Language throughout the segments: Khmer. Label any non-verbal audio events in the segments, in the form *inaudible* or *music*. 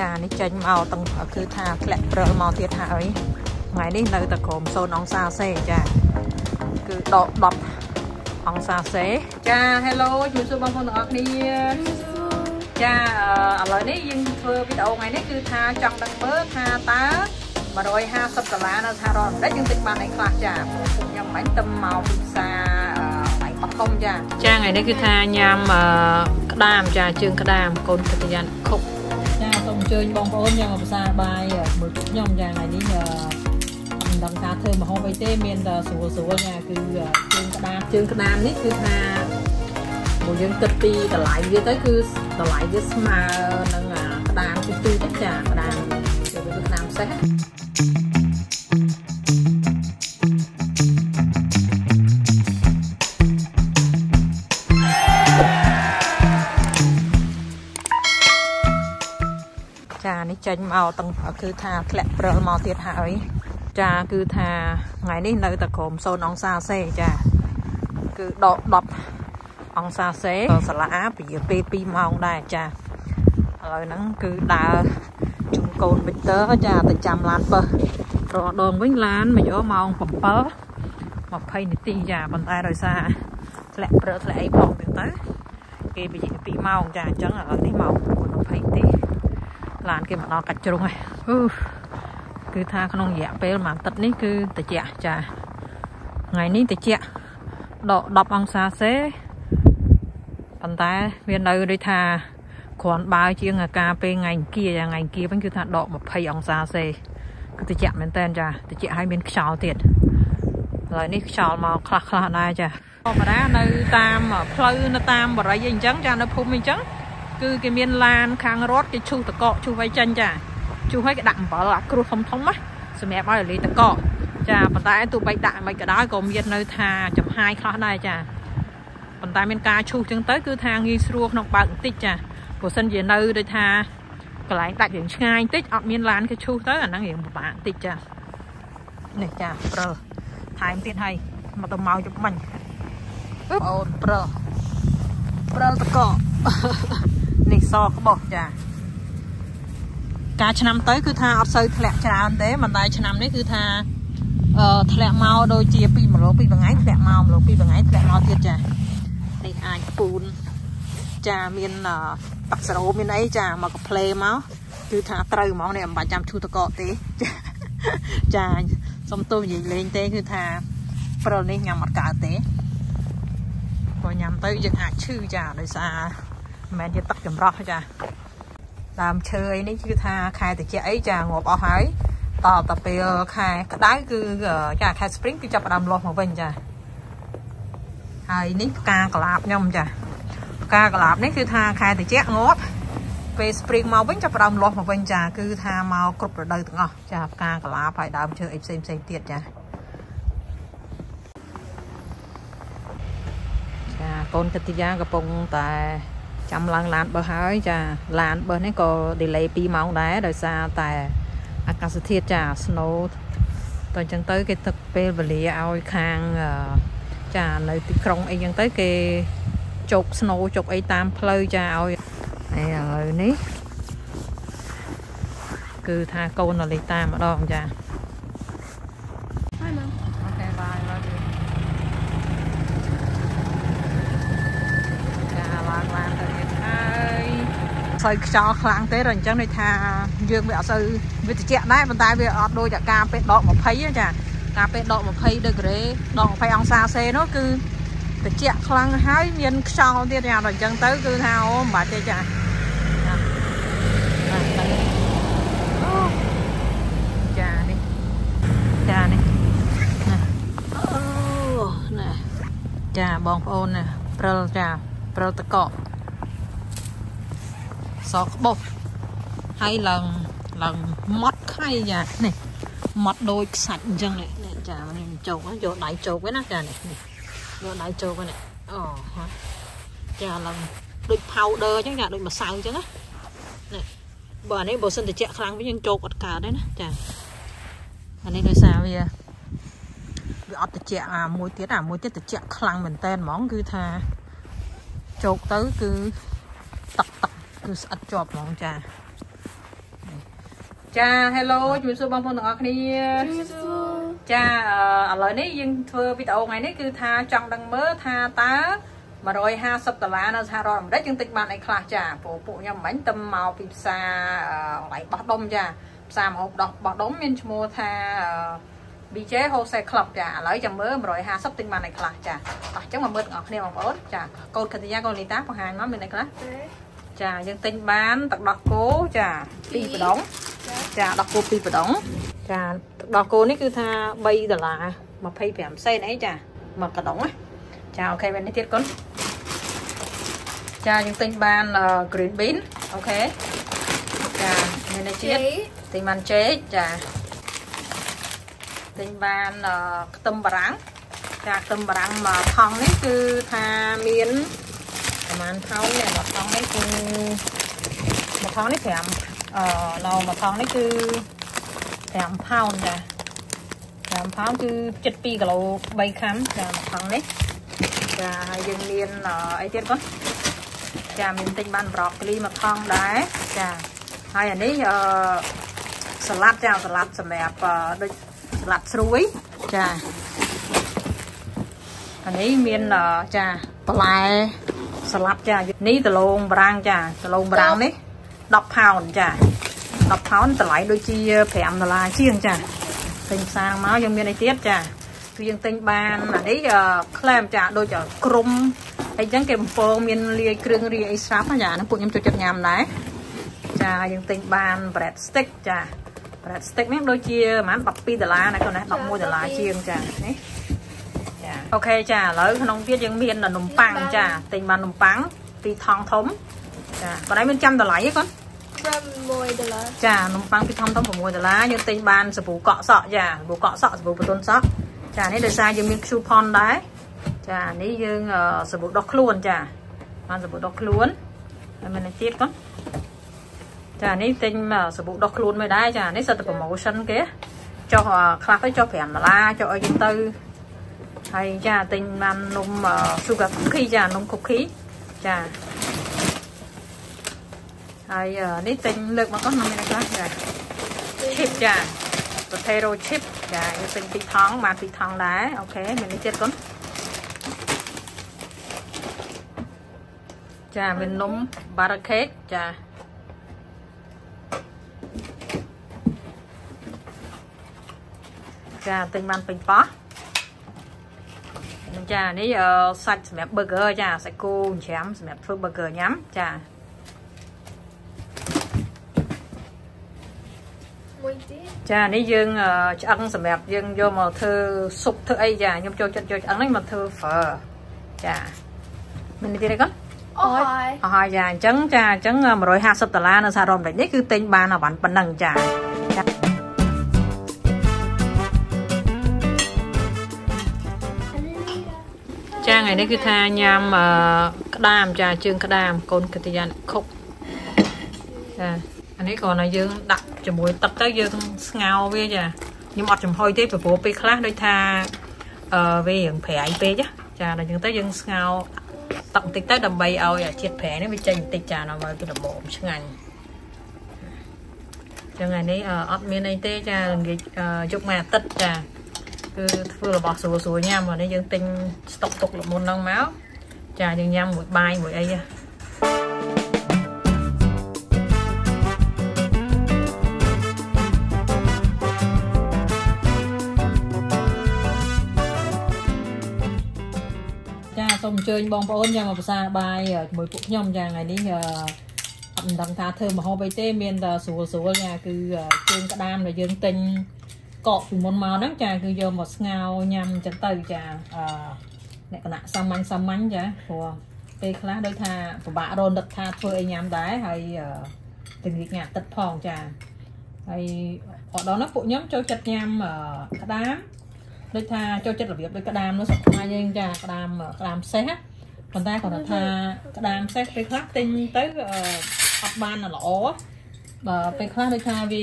ចានេះចេញមកទាំងគឺថាធ្លាក់ព្រិលមកទៀតហើយថ្ងៃនេះនៅតែក្រោម0អង្សាសេចាគឺដក10អង្សាសេចា Hello ជំរាបសួរបងប្អូនទាំងអស់គ្នាចាឥឡូវនេះយើងធ្វើវីដេអូថ្ងៃនេះគឺថាចង់ដឹងមើលថាតើ150ដុល្លារនៅថារត់មិនដេចយើងទិញបានអីខ្លះចាពួកខ្ញុំមិនទៅមកពីផ្សារដៃបោះធំចាចាថ្ងៃនេះគឺថាញ៉ាំក្តាមចាជើងក្តាមកូនកិត្តិយសខុកចាសូម អញ្ជើញបងប្អូនញ៉ាំភាសាបាយមួយខ្ញុំចាថ្ងៃនេះមិនដឹងថាធ្វើម្ហូបអីទេមានតែស្រួលស្រួលចាគឺជើងក្តាមជើងក្តាមនេះគឺថាមកយើងគិតពីតម្លៃវាទៅគឺតម្លៃវាស្មើនឹងក្តាមទីទូទៅចាក្តាមគឺវាក្តាមសេះ ចានេះចេញមកទាំងគឺថាធ្លាក់ព្រិលមកទៀតហើយចាគឺថាថ្ងៃនេះនៅតែក្រោម0អង្សាសេចាគឺដក10អង្សាសេសាលាពជាពេល2ម៉ោងដែរចាឥឡូវហ្នឹងគឺដើរជុំកូនវិចទ័រចាទៅចាំឡានបឹសរដងវិញឡានមកយកម៉ោង7 20នាទីចាប៉ុន្តែដោយសារធ្លាក់ព្រើធ្លាក់អីផងទៅទៅគេពជា2ម៉ោងចាអញ្ចឹងឥឡូវនេះម៉ោង20នាទី ឡានគេមកដល់កាច់ជ្រុងហើយអឺគឺថាក្នុងរយៈពេលមួយអាទិត្យនេះគឺត្រជាក់ចាថ្ងៃនេះត្រជាក់ដក10អង្សាសេប៉ុន្តែវានៅដូចថាគ្រាន់បើជាងអាការពេលថ្ងៃអង្គារថ្ងៃអង្គារវិញគឺថាដក20អង្សាសេគឺត្រជាក់មែនតើចាត្រជាក់ហើយមានខ្យល់ទៀតឥឡូវនេះខ្យល់មកខ្លះខ្លះដែរចាធម្មតានៅតាមផ្លូវនៅតាមបរិយាអញ្ចឹងចានៅភូមិអញ្ចឹង គឺគេមានឡានខាងរត់គេឈូសតកកឈូសໄວចេញចាឈូសឲ្យគេដាក់អំបិលអាគ្រួសធំធំណាសម្រាប់ឲ្យលេតកកចាប៉ុន្តែទោះបីដាក់មិនក៏ដោយក៏មាននៅថាចំហាយខ្លះដែរចាប៉ុន្តែមានការឈូសចឹងទៅគឺថាងាយស្រួលក្នុងបើកបន្តិចចាព្រោះសិនជានៅដូចថាកន្លែងដាច់រឿងឆ្ងាយបន្តិចអត់មានឡានគេឈូសទៅអាហ្នឹងរៀងពិបាកបន្តិចចានេះចាព្រិលថែមទៀតហើយមកទៅមកជុំមិញអូនព្រិលព្រិលតកក នេះសក្បោះចាការឆ្នាំទៅគឺថាអត់សូវធ្លាក់ច្រើនទេមិនតែឆ្នាំនេះគឺថាអឺធ្លាក់មកដូចជា2គីឡូ2ថ្ងៃធ្លាក់មកគីឡូ2ថ្ងៃធ្លាក់មកទៀតចានេះអាចពូនចាមានទឹកសរោមានអីចាមកកាផ្លេមកគឺថាត្រូវហ្មងនេះមិនបាច់ចាំឈូតកកទេចាសុំទោសនិយាយលេងទេគឺថាព្រិលនេះញ៉ាំអត់កើតទេព្រោះញ៉ាំទៅយើងអាចឈឺចាដោយសារ មិនមែនជាទឹកចម្រោះចាដើមឈើអីនេះគឺថាខែត្រជាក់អីចាងាប់អស់ហើយតទៅពេលខែក្តៅគឺចាខែ spring គឺចាប់ផ្ដើមលាស់មកវិញចាហើយនេះផ្កាកលាបខ្ញុំចាផ្កាកលាបនេះគឺថាខែត្រជាក់ងាប់ពេល spring មកវិញចាប់ផ្ដើមលាស់មកវិញចាគឺថាមកគ្រប់រដូវទាំងអស់ចាផ្កាកលាបហើយដើមឈើអីផ្សេងផ្សេងទៀតចាចាកូនកិត្តិយាកំពុងតែ ចាំឡើងឡានបឹសហើយចាឡានបឹសនេះក៏ delay 2ម៉ោងដែរដោយសារតែអាកាសធាតុចា snow តើអញ្ចឹងទៅ គេទឹកពេលវេលាឲ្យខាងចានៅទីក្រុងអីចឹងទៅគេជោគ snow ជោគអីតាមផ្លូវចាឲ្យហើយឥឡូវនេះគឺថាកូនលេខតាមម្ដងចា សូវខ្យល់ខ្លាំងទេដល់អញ្ចឹងន័យថាយើងវាអត់សូវវាត្រជាក់ដែរប៉ុន្តែវាអត់ដូចអាការពេលដក20ចាការពេលដក20ដឺក្រេដក20អង្សាសេនោះគឺត្រជាក់ខ្លាំងហើយមានខ្យល់ទៀតចាដល់អញ្ចឹងទៅគឺថាអូមិនបាច់ទេចាចានេះចានេះណាអូណាចាបងប្អូនណាព្រិលចាព្រិលតកកស ក្បុសហើយឡើងឡើងម៉ត់ខៃចានេះម៉ត់ដូចខ្សាច់អញ្ចឹងនេះចានេះជោគយកដៃជោគវិញណាចានេះយកដៃជោគវិញអូចាឡើងដូច powder អញ្ចឹងចាដូចម្សៅអញ្ចឹងណានេះបើនេះបើសិនតិចខ្លាំងវិញយើងជោគអត់កើតទេណាចាអានេះដោយសារវាវាអត់តិចអាមួយទៀតអាមួយទៀតតិចខ្លាំងមែនតែនហ្មងគឺថាជោគទៅគឺទឹកទឹក គឺស្អិតជាប់ហ្មងចាចា Hello ជំរាបសួរបងប្អូនទាំងអស់គ្នាចាឥឡូវនេះយើងធ្វើវីដេអូថ្ងៃនេះគឺថាចង់ដឹងមើលថាតើ150ដុល្លារនៅសហរដ្ឋអាមេរិកយើងទិញបានអីខ្លះចាព្រោះពួកខ្ញុំមិញទៅមកពីផ្សារកន្លែងបោះដុំចាផ្សារម្ហូបដោះបោះដុំមានឈ្មោះថា BJ Wholesale Club ចាឥឡូវចាំមើល150ទិញបានអីខ្លះចាអស់ចឹងមកមើលទាំងអស់គ្នាបងប្អូនចាកូនកតិយាកូនលីតាបង្ហាញមកមានអីខ្លះ ចាយើងទិញបានទឹកដោះគោចា2បដងចាដោះគោ2បដងចាទឹកដោះគោនេះគឺថា3ដុល្លារ25សេនអីចាមួយកដងណាចាអូខេវិញនេះទៀតកូនចាយើងទិញបាន green bean អូខេចាមាននេះទៀតទិញបានចេកចាទិញបានខ្ទឹមបារាំងចាខ្ទឹមបារាំងមកថងនេះគឺថាមានប្រហែលថោងនេះមកថង នេះគឺមកថងនេះ5អឺនៅមកថងនេះគឺ5ផោនចា5ផោនគឺ72គីឡូ3ខាំចាមកថងនេះចាហើយយើងមានអីទៀតបងចាមានទិញបានប្រូកូលីមកថងដែរចាហើយអានេះអឺសាឡាត់ចាសាឡាត់សម្រាប់ដូចស្លាត់ស្រួយចាអានេះមានចាបន្លែ ស្លាប់ចានេះដលងបារាំងចាដលងបារាំងនេះ10ផោនចា10ផោនតម្លៃដូចជា5ដុល្លារជាងចាទិញផ្សារមកយើងមានអីទៀតចាគឺយើងទិញបានអានេះក្លែមចាដូចក្រុមអីចឹងគេបំពងមានលាយគ្រឿងរាយអីស្រាប់ចាហ្នឹងពួកខ្ញុំចូលចិត្តញ៉ាំដែរចាយើងទិញបាន bread stick ចា bread stick នេះដូចជាប្រហែល12ដុល្លារណាកូនណា11ដុល្លារជាងចានេះចា អូខេចាឥឡូវក្នុងទៀតយើងមាននំប៉័ងចាទិញបាននំប៉័ងពីថងធំចាបងឯងមានចាំតម្លៃទេកូន6ដុល្លារចានំប៉័ងពីថងធំ6ដុល្លារយើងទិញបានសាប៊ូកក់សក់ចាសាប៊ូកក់សក់សាប៊ូបន្ទន់សក់ចានេះដោយសារយើងមាន coupon ដែរចានេះយើងសាប៊ូដុសខ្លួនចាបានសាប៊ូដុសខ្លួនហើយមានទៀតកូនចានេះទិញសាប៊ូដុសខ្លួនមួយដែរចានេះសិតតែ promotion គេចុះខ្លះទៅចុះ5ដុល្លារចុះឲ្យយើងទៅ ហើយចាទិញបាននំ sugar cookie ចានំ cookie ចាហើយនេះទិញលើកមកកោះនំមានអីខ្លះចា chip ចា potato chip ចាយើងទិញពីថងបានពីថងដែរអូខេមាននេះទៀតកូនចាមាននំ butter cake ចាចាទិញបានពេញប៉ោះ ចានេះសាច់សម្រាប់ burger ចាសាច់គោច្រាំសម្រាប់ធ្វើ burger ញ៉ាំចាមួយទៀតចានេះយើងឆ្អឹងសម្រាប់យើងយកមកធ្វើស៊ុបធ្វើអីចាខ្ញុំចូលចិត្តយកឆ្អឹងនេះមកធ្វើ phở ចាមាននេះទៀតទេកូនអស់ហើយអស់ហើយចាអញ្ចឹងចាអញ្ចឹង150ដុល្លារនៅសហរដ្ឋអាមេរិកនេះគឺទិញបានអវ៉ាន់ប៉ុណ្ណឹងចាចា ថ្ងៃនេះគឺថាញ៉ាំក្តាមចាជើងក្តាមកូនកតិយានខុកចាអានេះគ្រាន់តែយើងដាក់ជាមួយទឹកទៅយើងស្ងោរវាចាខ្ញុំអត់ចំហុយទេព្រោះពេលខ្លះដូចថាអឺវារៀងប្រៃពេកចាដល់អញ្ចឹងទៅយើងស្ងោរទឹកបន្តិចទៅដើម្បីឲ្យជាតិប្រៃនេះវាចេញបន្តិចចាដល់ឲ្យវាល្មមឆ្ងាញ់ចឹងថ្ងៃនេះអត់មានអីទេចាល្ងាចយកមួយអាទិត្យចា គឺធ្វើរបស់ស្រួលស្រួលញ៉ាំអានេះយើងទិញស្តុកទុកលមុនហ្នឹងមកចាយើងញ៉ាំមួយបាយមួយអីចាសូមអញ្ជើញបងប្អូនញ៉ាំភាសាបាយជាមួយពួកខ្ញុំចាថ្ងៃនេះអត់ដឹងថាធ្វើមហោបអីទេមានតែស្រួលស្រួលចាគឺជើងក្តាមដែលយើងទិញ កកពីមុនមកហ្នឹងចាគឺយកមកស្ងោរញ៉ាំចឹងទៅចាអឺលក្ខណៈសាមញ្ញសាមញ្ញចាព្រោះពេលខ្លះដូចថាពិបាករនដឹកថាធ្វើអីញ៉ាំដែរហើយទៅងាកញ៉ាំទឹកផងចាហើយអត់ដល់នោះពួកខ្ញុំចូលចិត្តញ៉ាំក្តាមដូចថាចូលចិត្តរបៀបដូចក្តាមនោះសុខខ្មែរយើងចាក្តាមក្តាមសេះប៉ុន្តែគាត់ថាក្តាមសេះពេលខ្លះទិញទៅអត់បានល្អ បើពេលខ្លះដូចថាវា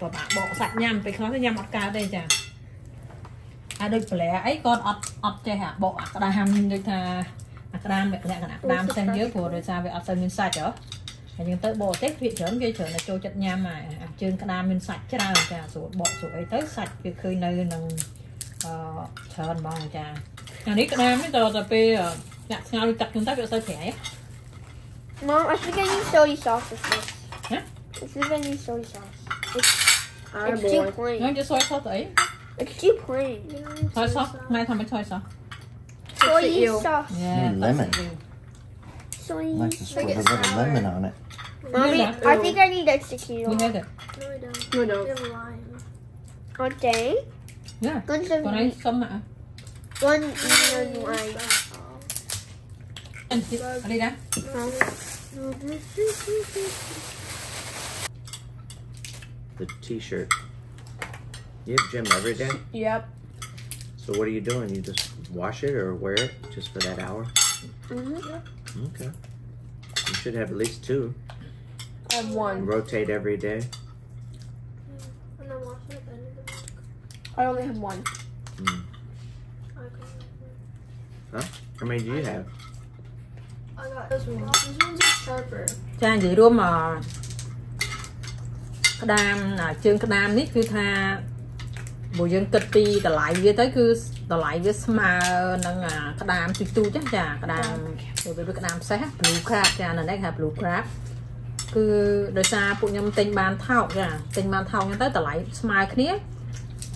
ពិបាកបកសាច់ញ៉ាំពេលខ្លះទៅញ៉ាំអត់កើតទេចាអាដូចប្រែអីគាត់អត់អត់ចេះអាបកអាក្តាមដូចថាអាក្តាមលក្ខណៈក្តាមផ្សេងយើងព្រោះដោយសារវាអត់សូវមានសាច់ហ៎ហើយយើងទៅបរទេសវាច្រើនគេច្រើនតែចូលចិត្តញ៉ាំអាអាជើងក្តាមមានសាច់ច្រើនចាស្រួលបកស្រួលអីទៅសាច់វាឃើញនៅនឹងអឺច្រើនហ្មងចាអានេះក្តាមនេះតើទៅពេលដាក់ស្ងោរឬទឹកខ្ញុំទៅវាអត់សូវប្រៃ Mom, I think I need soy sauce with this. It's even in soy sauce. It's, I it's too plain. You want to soy sauce to eat? It's too plain. You know, soy, soy sauce? sauce. My soy sauce. Soy, sauce. Yeah, mm, lemon. Soy sauce like sauce. Like a little lemon on it. Mommy, no, I think I need extra kilo. You had it. No, we don't. No, we don't. We have lime. Aren't they? Yeah. One's Còn ấy không ạ. One lemon lime. Anh đi đã. Không. the t-shirt. You have gym every day? Yep. So what are you doing? You just wash it or wear it just for that hour? Mm-hmm. Okay. You should have at least two. I have one. Rotate every day. Mm, I only have one. Mm. Huh? How many do you have? I got this one. This one's sharper. 这样子多嘛。 ក្តាមអាជើងក្តាមនេះគឺថាបើយើងគិតពីតម្លៃវាទៅគឺតម្លៃវាស្មើនឹងអាក្តាមទីទូចណាចាក្តាមវាវាក្តាមសេះ blue crab ចានៅនេះហៅ blue crab គឺដោយសារពួកខ្ញុំទិញបានថោកចាទិញបានថោកហ្នឹងទៅតម្លៃស្មើគ្នា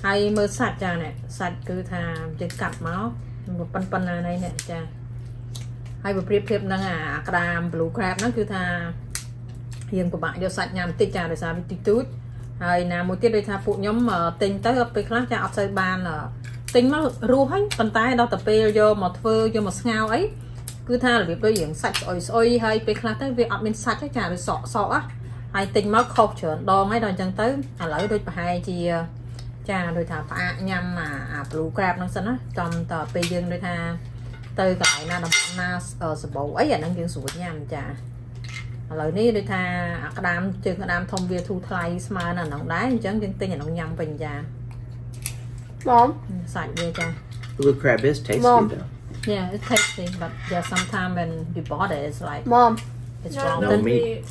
ហើយមើលសាច់ចានេះសាច់គឺថាយើងកាត់មកប៉ុណ្ប៉ុណ្ណានេះនេះចាហើយបើប្រៀបធៀបនឹងអាក្តាម blue crab ហ្នឹងគឺថា រៀងពិបាកយកសាច់ញ៉ាំតិចចាដោយសារវាតិចតួចហើយណាមួយទៀតដូចថាពួកខ្ញុំអឺទិញទៅពេលខ្លះចាអត់សូវបានអឺទិញមករស់ហើយប៉ុន្តែដល់ទៅពេលយកមកធ្វើយកមកស្ងោរអីគឺថារបៀបដូចរៀងសាច់ស្អុយស្អុយហើយពេលខ្លះទៅវាអត់មានសាច់ទេចាវាសក់សក់ហ៎ហើយទិញមកខុសច្រើនដងហើយដល់អញ្ចឹងទៅឥឡូវដូចប្រហែលជាចាដូចថាផ្អាកញ៉ាំអាអា blue crab ហ្នឹងសិនណាចំតពេលយើងដូចថាទៅកន្លែងណាតំបន់ណាសបោអីអាហ្នឹងយើងស្រួលញ៉ាំចា ឥឡូវនេះដូចថាអាក្តាមជើងក្តាមធំវាធូរថ្លៃស្មើនៅហ្នឹងដែរអញ្ចឹងយើងទិញអាហ្នឹងញ៉ាំវិញចា Mom, សាច់វាចា Blue crab is tasty Mom. though. Yeah it's tasty but yeah sometimes when you bought it it's like mom, it's No, wrong no then meat.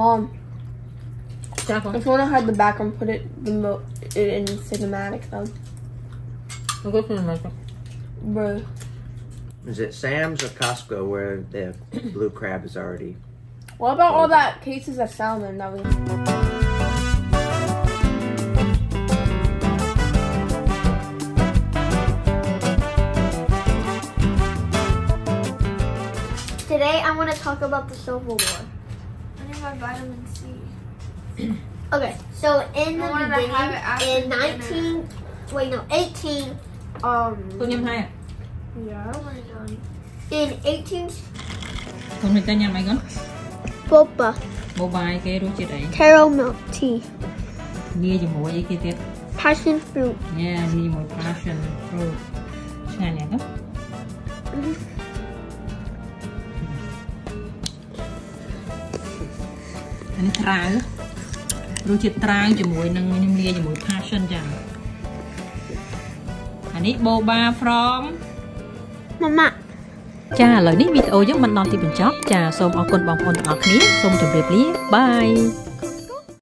mom. ចាបង If you want to hide the back and put it the mo- it in cinematic though, ក៏គឺមិន bro. Is it Sam's or Costco where the blue crab is already? What about all that cases of salmon that we? Today I want to talk about the Civil War. I need my vitamin C. *clears throat* okay, so in the beginning, in 19, dinner. wait no, 18, um. Yeah. In 18. Boba, បូបាយគេរសជាតិអី taro milk tea, លាយជាមួយអីគេទៀត passion fruit, ញ៉ាំលាយជាមួយ passion fruit ឆ្ងាញ់ណាស់ទៅអានេះត្រាវរសជាតិត្រាវជាមួយនឹងខ្ញុំលាយជាមួយ passion ចាអានេះ boba from mama. ចាឥឡូវនេះវីដេអូយើងបានដល់ទីបញ្ចប់ចាសូមអរគុណបងប្អូនទាំងអស់គ្នាសូមជម្រាបលាបាយ